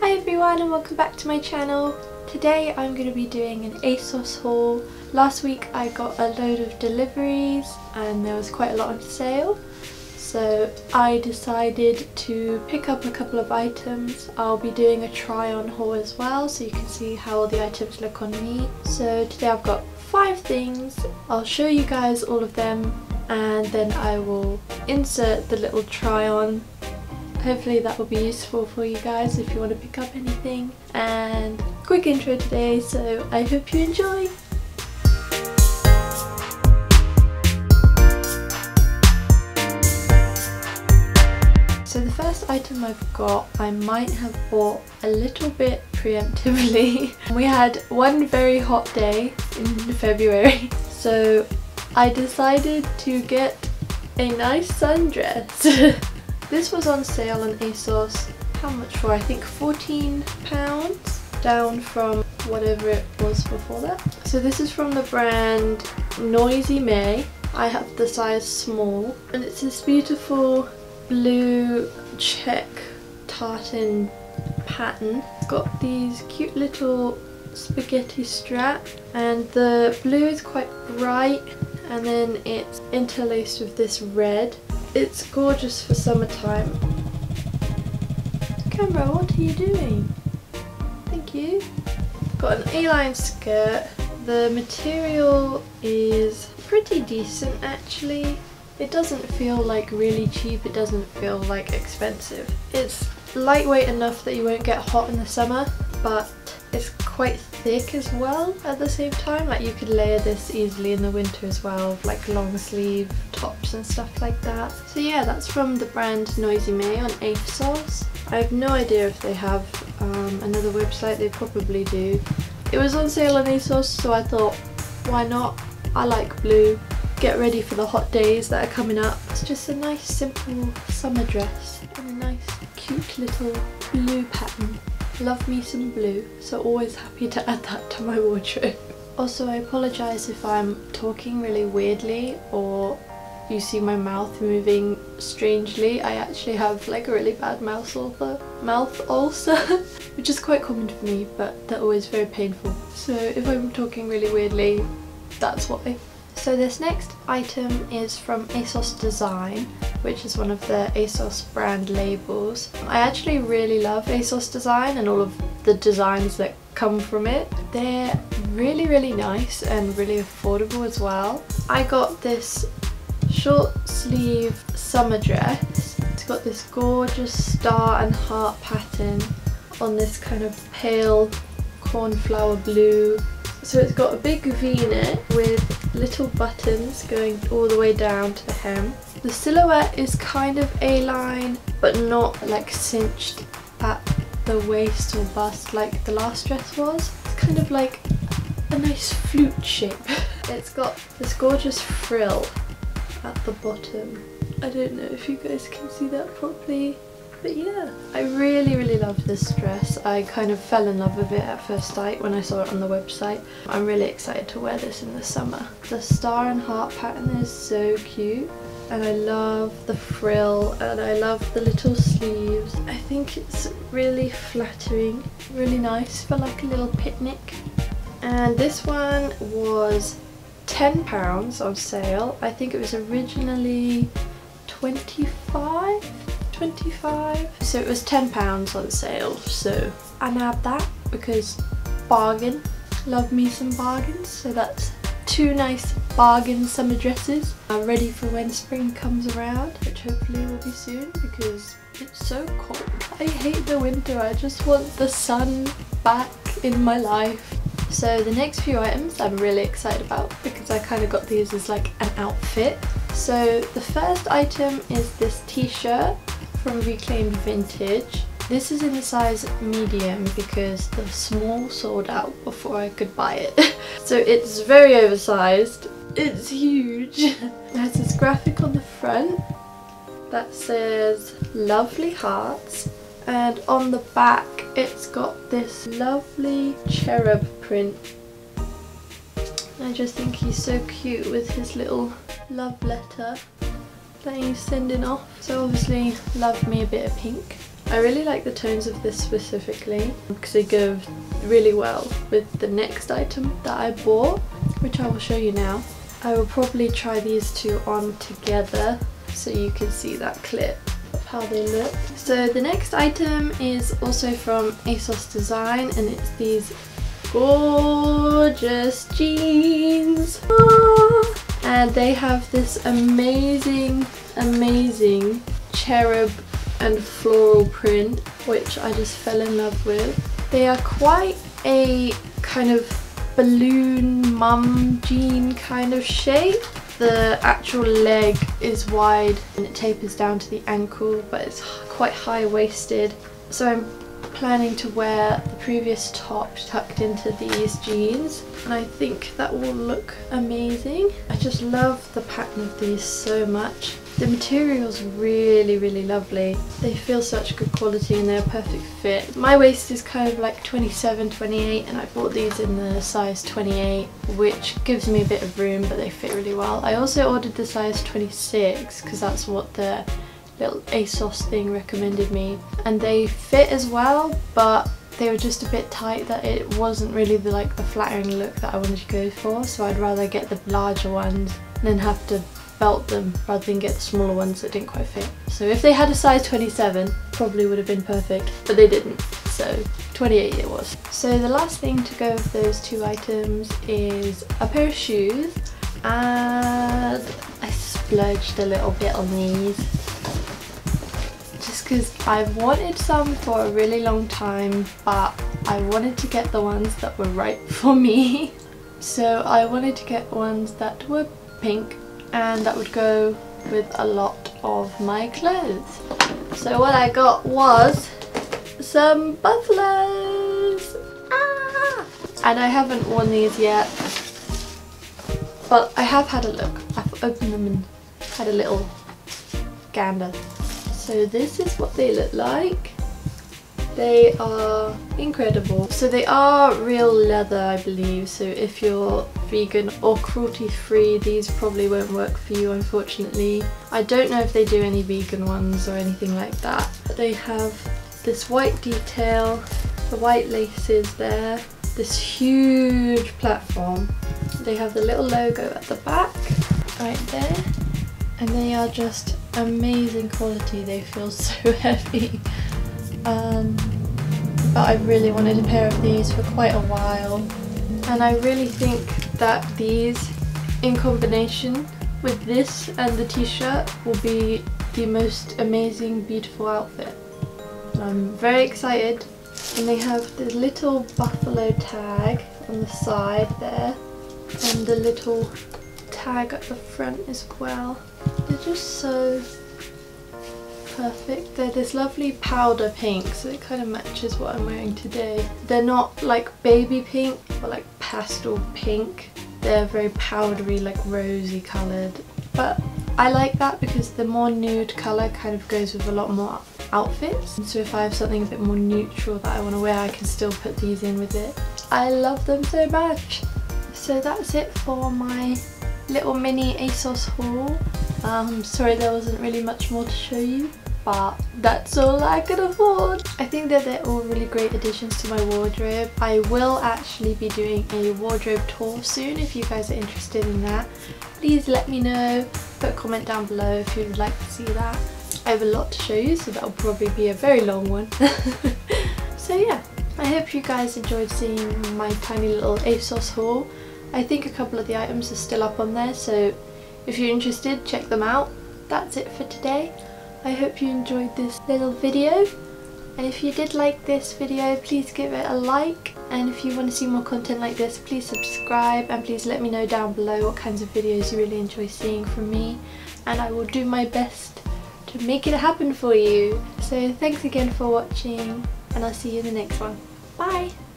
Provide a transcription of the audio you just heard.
Hi everyone and welcome back to my channel. Today I'm going to be doing an ASOS haul. Last week I got a load of deliveries and there was quite a lot on sale. So I decided to pick up a couple of items. I'll be doing a try on haul as well so you can see how all the items look on me. So today I've got five things. I'll show you guys all of them and then I will insert the little try on hopefully that will be useful for you guys if you want to pick up anything and quick intro today so I hope you enjoy So the first item I've got I might have bought a little bit preemptively. we had one very hot day in February so I decided to get a nice sundress. this was on sale on ASOS, how much for? I think 14 pounds down from whatever it was before that. So this is from the brand Noisy May. I have the size small and it's this beautiful blue check tartan pattern. It's got these cute little spaghetti strap and the blue is quite bright and then it's interlaced with this red. It's gorgeous for summertime. Camera, what are you doing? Thank you. Got an A-line skirt. The material is pretty decent actually. It doesn't feel like really cheap, it doesn't feel like expensive. It's lightweight enough that you won't get hot in the summer, but it's quite thick as well at the same time. Like you could layer this easily in the winter as well, like long sleeve tops and stuff like that. So yeah, that's from the brand Noisy May on ASOS. I have no idea if they have um, another website, they probably do. It was on sale on ASOS so I thought why not? I like blue. Get ready for the hot days that are coming up. It's just a nice simple summer dress and a nice cute little blue pattern. Love me some blue, so always happy to add that to my wardrobe. Also, I apologise if I'm talking really weirdly or you see my mouth moving strangely. I actually have like a really bad mouth ulcer, mouth ulcer which is quite common for me but they're always very painful. So if I'm talking really weirdly, that's why. So this next item is from ASOS Design, which is one of the ASOS brand labels. I actually really love ASOS Design and all of the designs that come from it. They're really really nice and really affordable as well. I got this short sleeve summer dress. It's got this gorgeous star and heart pattern on this kind of pale cornflower blue. So it's got a big v-neck with little buttons going all the way down to the hem. The silhouette is kind of A-line but not like cinched at the waist or bust like the last dress was. It's kind of like a nice flute shape. it's got this gorgeous frill at the bottom. I don't know if you guys can see that properly. But yeah, I really really love this dress. I kind of fell in love with it at first sight when I saw it on the website. I'm really excited to wear this in the summer. The star and heart pattern is so cute and I love the frill and I love the little sleeves. I think it's really flattering, really nice for like a little picnic. And this one was £10 on sale. I think it was originally 25 25 so it was 10 pounds on sale so I nabbed that because bargain love me some bargains so that's two nice bargain summer dresses. I'm ready for when spring comes around which hopefully will be soon because it's so cold. I hate the winter I just want the sun back in my life. So the next few items I'm really excited about because I kind of got these as like an outfit. So the first item is this t-shirt from Reclaimed Vintage. This is in the size medium because the small sold out before I could buy it. so it's very oversized. It's huge. It has this graphic on the front that says lovely hearts and on the back it's got this lovely cherub print. I just think he's so cute with his little love letter sending off. So obviously love me a bit of pink. I really like the tones of this specifically because they go really well with the next item that I bought, which I will show you now. I will probably try these two on together so you can see that clip of how they look. So the next item is also from ASOS Design and it's these gorgeous jeans. Ah! And they have this amazing, amazing cherub and floral print which I just fell in love with. They are quite a kind of balloon mum jean kind of shape. The actual leg is wide and it tapers down to the ankle but it's quite high waisted. So I'm planning to wear the previous top tucked into these jeans and I think that will look amazing. I just love the pattern of these so much. The material's really, really lovely. They feel such good quality and they're a perfect fit. My waist is kind of like 27, 28 and I bought these in the size 28 which gives me a bit of room but they fit really well. I also ordered the size 26 because that's what the little ASOS thing recommended me and they fit as well but they were just a bit tight that it wasn't really the like the flattering look that I wanted to go for so I'd rather get the larger ones and then have to belt them rather than get the smaller ones that didn't quite fit. So if they had a size 27, probably would have been perfect, but they didn't. So 28 it was. So the last thing to go with those two items is a pair of shoes and I splurged a little bit on these because I've wanted some for a really long time but I wanted to get the ones that were right for me. So I wanted to get ones that were pink and that would go with a lot of my clothes. So what I got was some buffaloes! Ah! And I haven't worn these yet, but I have had a look. I've opened them and had a little gander. So this is what they look like. They are incredible. So they are real leather I believe so if you're vegan or cruelty free these probably won't work for you unfortunately. I don't know if they do any vegan ones or anything like that. But they have this white detail, the white laces there, this huge platform. They have the little logo at the back right there and they are just amazing quality. They feel so heavy. Um, but I've really wanted a pair of these for quite a while and I really think that these in combination with this and the t-shirt will be the most amazing beautiful outfit. I'm very excited and they have the little buffalo tag on the side there and the little tag at the front as well. They're just so perfect. They're this lovely powder pink, so it kind of matches what I'm wearing today. They're not like baby pink, but like pastel pink. They're very powdery, like rosy coloured. But I like that because the more nude colour kind of goes with a lot more outfits. So if I have something a bit more neutral that I want to wear, I can still put these in with it. I love them so much. So that's it for my little mini ASOS haul. Um, sorry there wasn't really much more to show you but that's all I could afford. I think that they're all really great additions to my wardrobe. I will actually be doing a wardrobe tour soon if you guys are interested in that. Please let me know, put a comment down below if you would like to see that. I have a lot to show you so that'll probably be a very long one. so yeah, I hope you guys enjoyed seeing my tiny little ASOS haul. I think a couple of the items are still up on there so if you're interested check them out. That's it for today. I hope you enjoyed this little video and if you did like this video please give it a like and if you want to see more content like this please subscribe and please let me know down below what kinds of videos you really enjoy seeing from me and I will do my best to make it happen for you. So thanks again for watching and I'll see you in the next one. Bye!